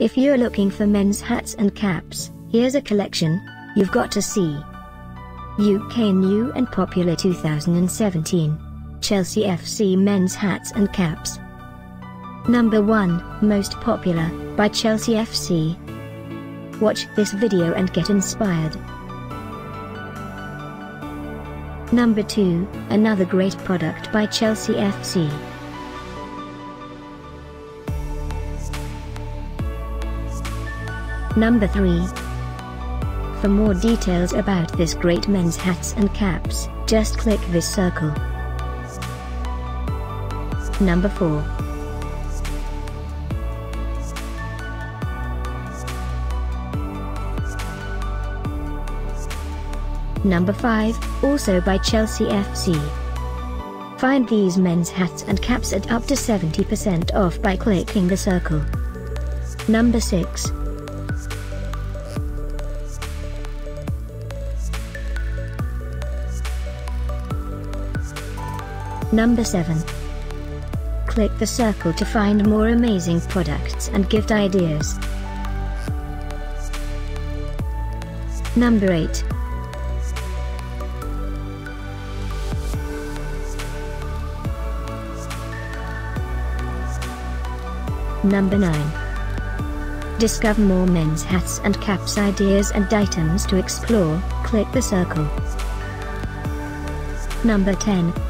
If you're looking for men's hats and caps, here's a collection you've got to see. UK new and popular 2017 Chelsea FC men's hats and caps. Number 1 Most popular by Chelsea FC. Watch this video and get inspired. Number 2 Another great product by Chelsea FC. Number 3. For more details about this great men's hats and caps, just click this circle. Number 4. Number 5, also by Chelsea FC. Find these men's hats and caps at up to 70% off by clicking the circle. Number 6. Number 7. Click the circle to find more amazing products and gift ideas. Number 8. Number 9. Discover more men's hats and caps ideas and items to explore, click the circle. Number 10.